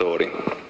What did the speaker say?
Authority.